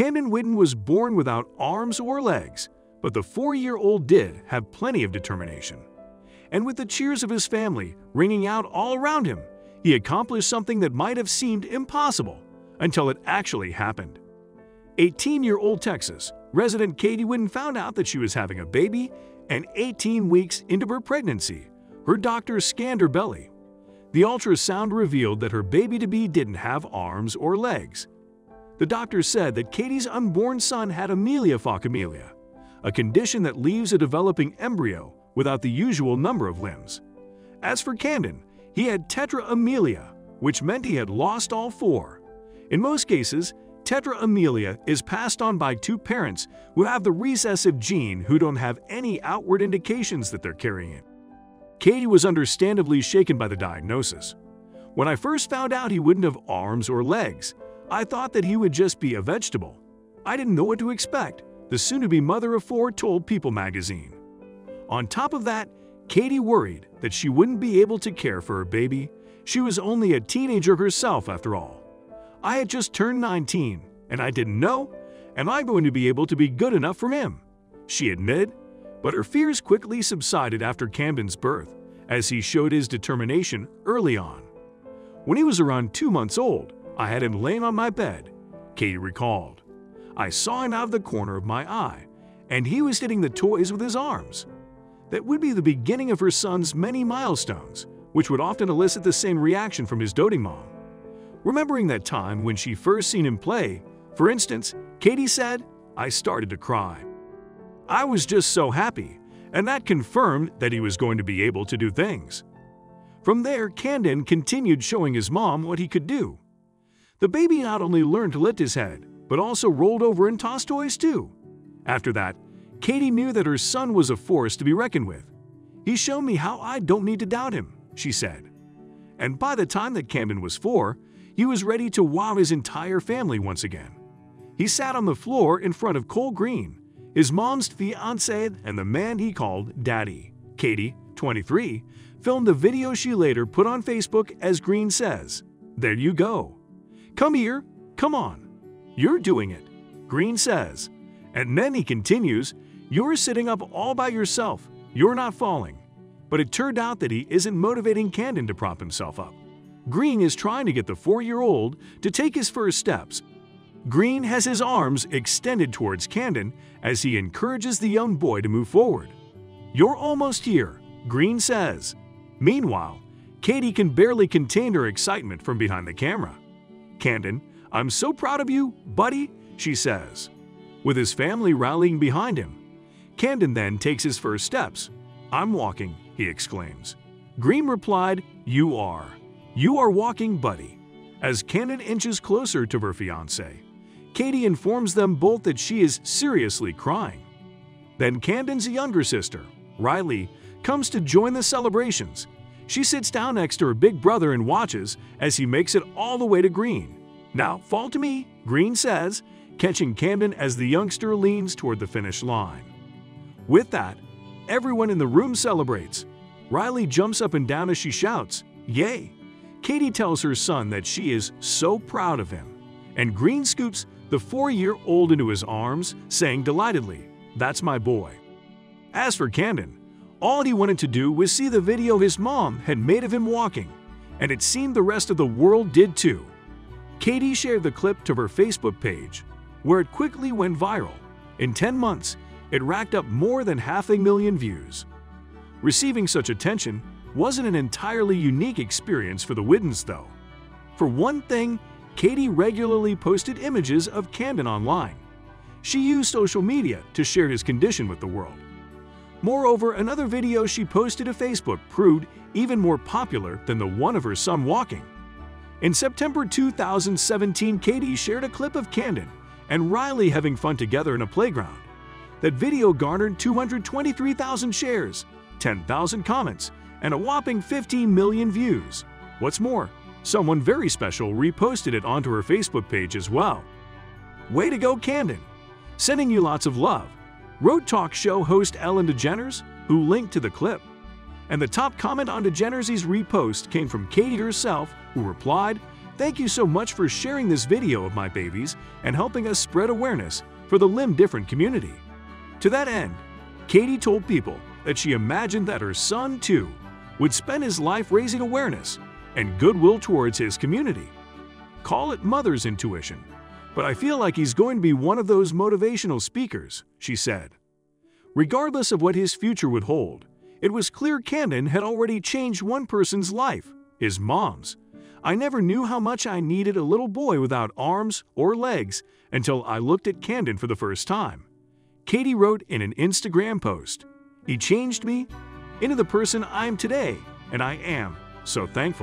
Camden Whiddon was born without arms or legs, but the four-year-old did have plenty of determination. And with the cheers of his family ringing out all around him, he accomplished something that might have seemed impossible until it actually happened. 18-year-old Texas resident Katie Whiddon found out that she was having a baby, and 18 weeks into her pregnancy, her doctor scanned her belly. The ultrasound revealed that her baby-to-be didn't have arms or legs. The doctor said that Katie's unborn son had Amelia phocomelia, a condition that leaves a developing embryo without the usual number of limbs. As for Camden, he had tetra amelia, which meant he had lost all four. In most cases, tetra amelia is passed on by two parents who have the recessive gene who don't have any outward indications that they're carrying it. Katie was understandably shaken by the diagnosis. When I first found out he wouldn't have arms or legs, I thought that he would just be a vegetable. I didn't know what to expect, the soon-to-be mother of four told People magazine. On top of that, Katie worried that she wouldn't be able to care for her baby. She was only a teenager herself after all. I had just turned 19, and I didn't know, am I going to be able to be good enough for him? She admitted, but her fears quickly subsided after Camden's birth, as he showed his determination early on. When he was around two months old, I had him laying on my bed, Katie recalled. I saw him out of the corner of my eye, and he was hitting the toys with his arms that would be the beginning of her son's many milestones, which would often elicit the same reaction from his doting mom. Remembering that time when she first seen him play, for instance, Katie said, I started to cry. I was just so happy, and that confirmed that he was going to be able to do things. From there, Camden continued showing his mom what he could do. The baby not only learned to lift his head, but also rolled over and tossed toys too. After that, Katie knew that her son was a force to be reckoned with. He showed me how I don't need to doubt him, she said. And by the time that Camden was four, he was ready to wow his entire family once again. He sat on the floor in front of Cole Green, his mom's fiance and the man he called Daddy. Katie, 23, filmed the video she later put on Facebook as Green says, There you go. Come here, come on. You're doing it, Green says. And then he continues, you're sitting up all by yourself. You're not falling. But it turned out that he isn't motivating Camden to prop himself up. Green is trying to get the four-year-old to take his first steps. Green has his arms extended towards Camden as he encourages the young boy to move forward. You're almost here, Green says. Meanwhile, Katie can barely contain her excitement from behind the camera. Camden, I'm so proud of you, buddy, she says. With his family rallying behind him, Camden then takes his first steps. I'm walking, he exclaims. Green replied, You are. You are walking, buddy. As Camden inches closer to her fiance, Katie informs them both that she is seriously crying. Then Camden's younger sister, Riley, comes to join the celebrations. She sits down next to her big brother and watches as he makes it all the way to Green. Now, fall to me, Green says, catching Camden as the youngster leans toward the finish line. With that, everyone in the room celebrates. Riley jumps up and down as she shouts, Yay! Katie tells her son that she is so proud of him, and Green scoops the four-year-old into his arms, saying delightedly, That's my boy. As for Camden, all he wanted to do was see the video his mom had made of him walking, and it seemed the rest of the world did too. Katie shared the clip to her Facebook page, where it quickly went viral. In 10 months, it racked up more than half a million views. Receiving such attention wasn't an entirely unique experience for the Whiddons, though. For one thing, Katie regularly posted images of Camden online. She used social media to share his condition with the world. Moreover, another video she posted to Facebook proved even more popular than the one of her son walking. In September 2017, Katie shared a clip of Camden and Riley having fun together in a playground. That video garnered 223,000 shares, 10,000 comments, and a whopping 15 million views. What's more, someone very special reposted it onto her Facebook page as well. Way to go, Camden! Sending you lots of love. Wrote talk show host Ellen DeGeneres, who linked to the clip. And the top comment on DeGeneres' repost came from Katie herself, who replied, Thank you so much for sharing this video of my babies and helping us spread awareness for the limb different community. To that end, Katie told people that she imagined that her son, too, would spend his life raising awareness and goodwill towards his community. Call it mother's intuition, but I feel like he's going to be one of those motivational speakers, she said. Regardless of what his future would hold, it was clear Camden had already changed one person's life, his mom's. I never knew how much I needed a little boy without arms or legs until I looked at Camden for the first time. Katie wrote in an Instagram post, He changed me into the person I am today, and I am so thankful.